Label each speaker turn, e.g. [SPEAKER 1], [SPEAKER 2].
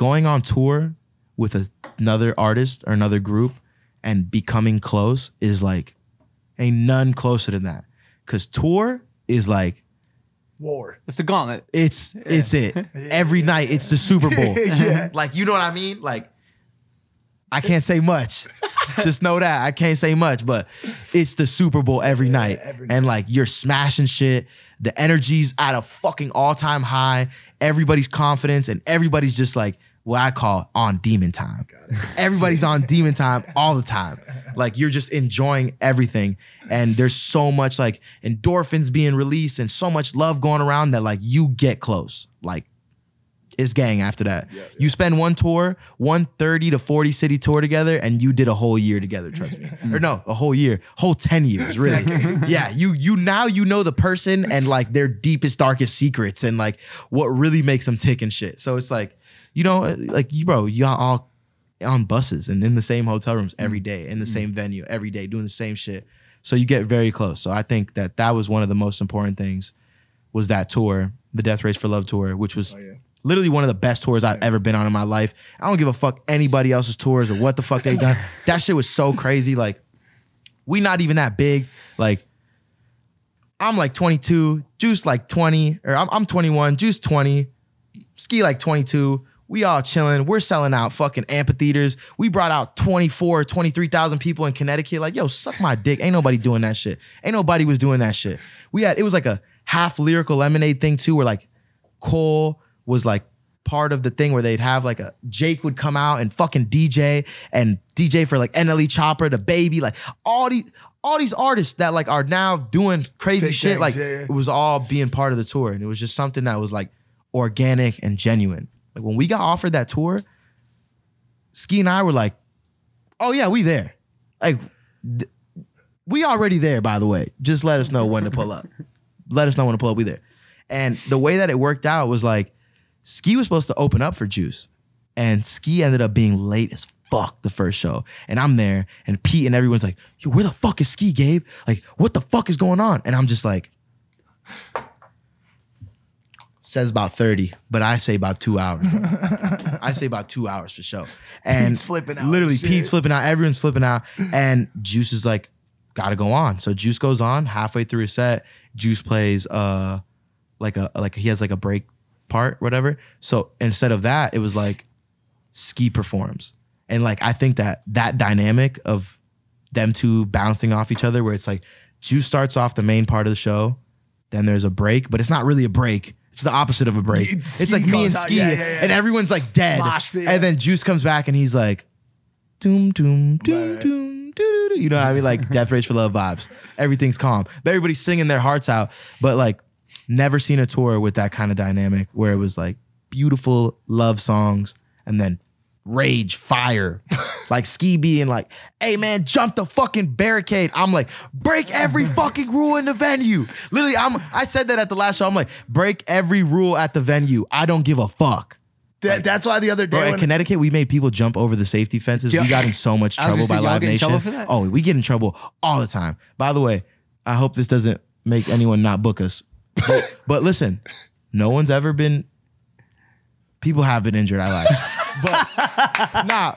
[SPEAKER 1] going on tour with a, another artist or another group and becoming close is like ain't none closer than that. Cause tour is like
[SPEAKER 2] War.
[SPEAKER 3] It's a gauntlet.
[SPEAKER 1] it's it's it. Every night it's the Super Bowl. Like you know what I mean? Like I can't say much. Just know that I can't say much, but it's the Super Bowl every night.
[SPEAKER 2] every
[SPEAKER 1] And like you're smashing shit. The energy's at a fucking all-time high. Everybody's confidence and everybody's just like what I call on demon time. Everybody's on demon time all the time. Like you're just enjoying everything. And there's so much like endorphins being released and so much love going around that like you get close. Like it's gang after that. You spend one tour, one 30 to 40 city tour together, and you did a whole year together, trust me. or no, a whole year, whole 10 years, really. yeah, you you now you know the person and like their deepest, darkest secrets and like what really makes them tick and shit. So it's like, you know, like you bro, y'all all on buses and in the same hotel rooms every mm. day, in the mm. same venue every day, doing the same shit. So you get very close. So I think that that was one of the most important things was that tour, the Death Race for Love tour, which was oh,
[SPEAKER 2] yeah.
[SPEAKER 1] Literally one of the best tours I've ever been on in my life. I don't give a fuck anybody else's tours or what the fuck they done. that shit was so crazy. Like, we not even that big. Like, I'm like 22, Juice like 20, or I'm, I'm 21, Juice 20, Ski like 22. We all chilling. We're selling out fucking amphitheaters. We brought out 24, 23,000 people in Connecticut. Like, yo, suck my dick. Ain't nobody doing that shit. Ain't nobody was doing that shit. We had, it was like a half lyrical lemonade thing too, where like Cole was like part of the thing where they'd have like a Jake would come out and fucking DJ and DJ for like NLE Choppa, the baby, like all these all these artists that like are now doing crazy
[SPEAKER 2] Big
[SPEAKER 1] shit.
[SPEAKER 2] things,
[SPEAKER 1] Like
[SPEAKER 2] yeah, yeah.
[SPEAKER 1] it was all being part of the tour. And it was just something that was like organic and genuine. Like when we got offered that tour, Ski and I were like, oh yeah, we there. Like th- we already there, by the way. Just let us know when to pull up. let us know when to pull up. We there. And the way that it worked out was like Ski was supposed to open up for Juice. And Ski ended up being late as fuck the first show. And I'm there, and Pete and everyone's like, yo, where the fuck is Ski, Gabe? Like, what the fuck is going on? And I'm just like, says about 30, but I say about two hours. I say about two hours for sure. And
[SPEAKER 2] Pete's flipping out
[SPEAKER 1] Literally,
[SPEAKER 2] shit.
[SPEAKER 1] Pete's flipping out. Everyone's flipping out. And Juice is like, gotta go on. So Juice goes on halfway through his set. Juice plays uh like a like he has like a break part, whatever. So instead of that, it was like Ski performs. And like I think that that dynamic of them two bouncing off each other, where it's like Juice starts off the main part of the show, then there's a break, but it's not really a break. It's the opposite of a break.
[SPEAKER 2] Dude,
[SPEAKER 1] it's like me and Ski,
[SPEAKER 2] yeah, yeah, yeah.
[SPEAKER 1] and everyone's like dead.
[SPEAKER 2] Mosh.
[SPEAKER 1] And then Juice comes back and he's like, doom, doom, doom,
[SPEAKER 2] Right.
[SPEAKER 1] doom, doo, doo, doo. You know what I mean? Like Death Race for Love vibes. Everything's calm. But everybody's singing their hearts out. But like, never seen a tour with that kind of dynamic where it was like beautiful love songs and then rage, fire. like Ski being like, hey man, jump the fucking barricade. I'm like, break every fucking rule in the venue. Literally, I'm I said that at the last show. I'm like, break every rule at the venue. I don't give a fuck.
[SPEAKER 2] That, that's why the other day
[SPEAKER 1] Bro, in Connecticut, we made people jump over the safety fences. We got in so much trouble by Live Nation.
[SPEAKER 3] trouble for that?
[SPEAKER 1] Oh, we get in trouble all the time. By the way, I hope this doesn't make anyone not book us. But, but listen, no one's ever been. People have been injured. I like, but nah.